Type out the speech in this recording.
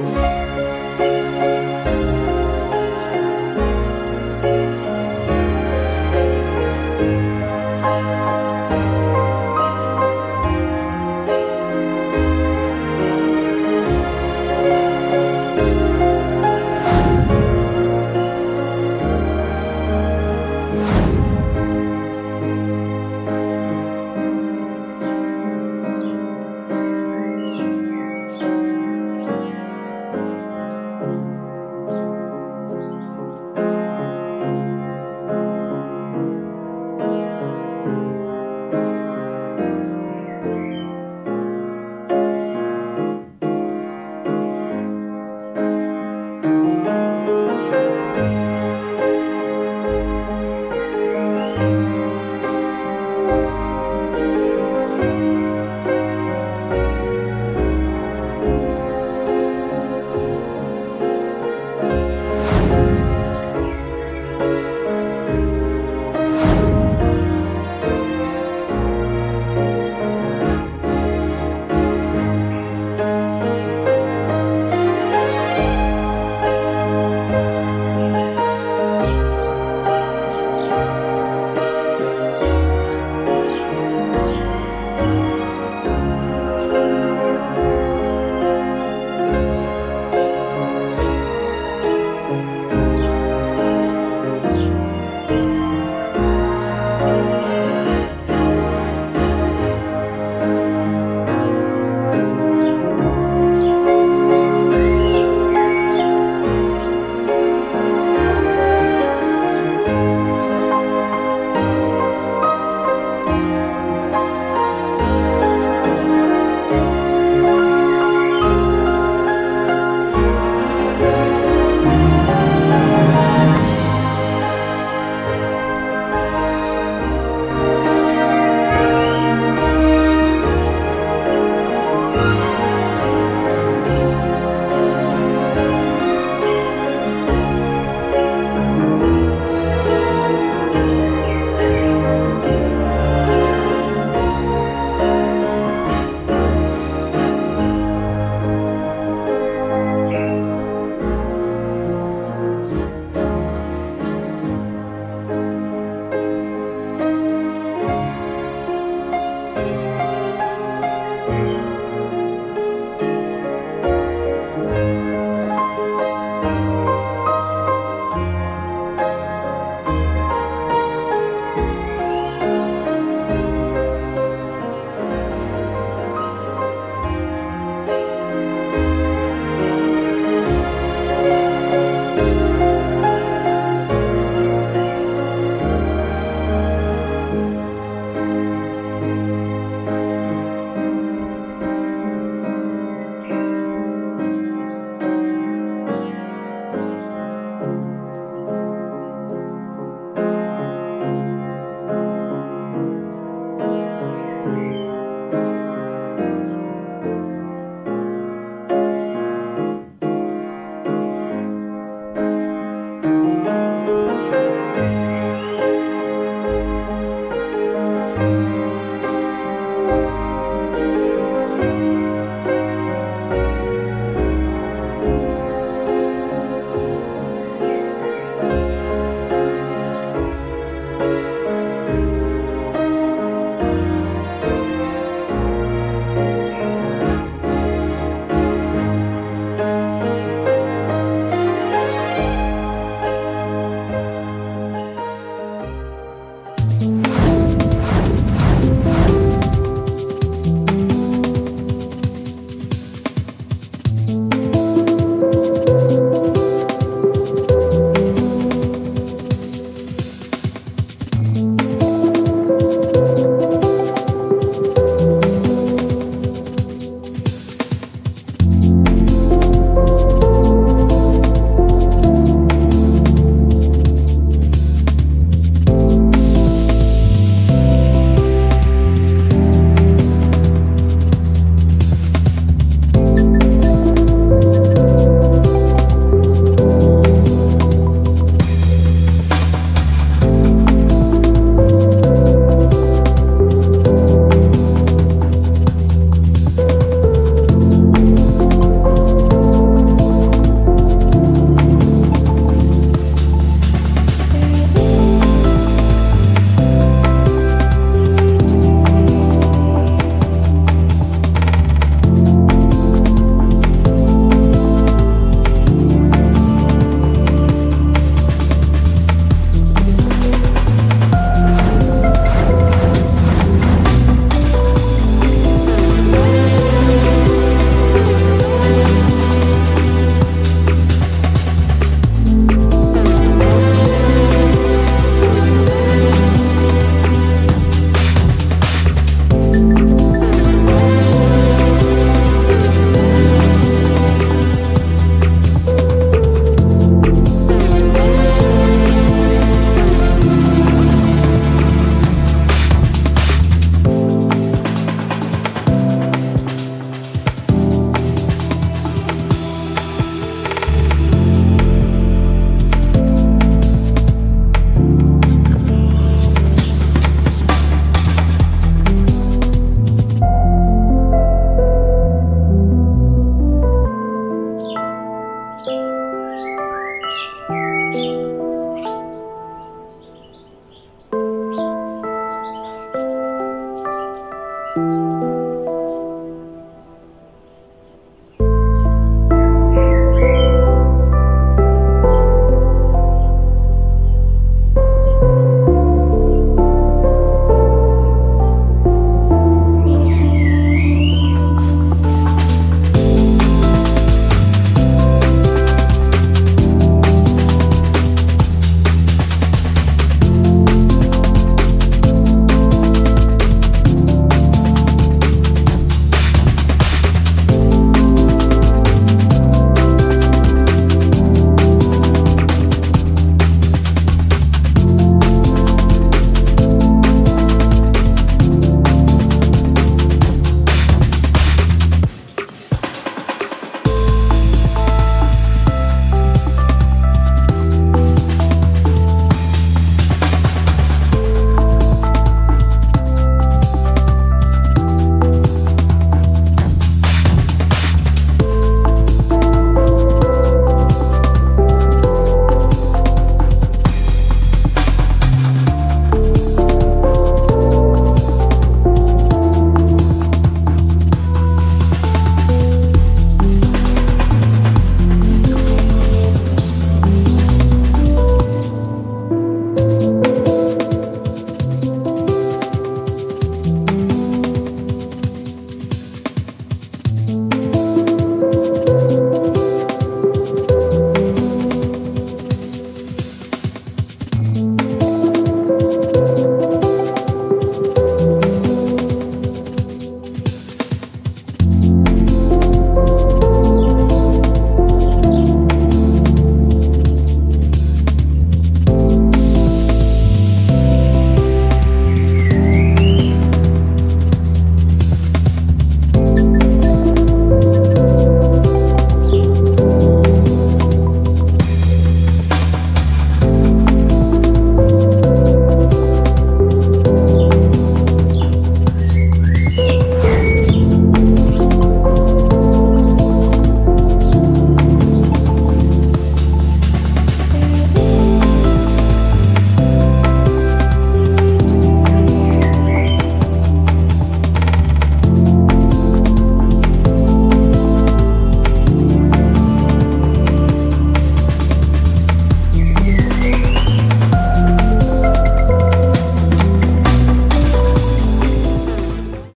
oh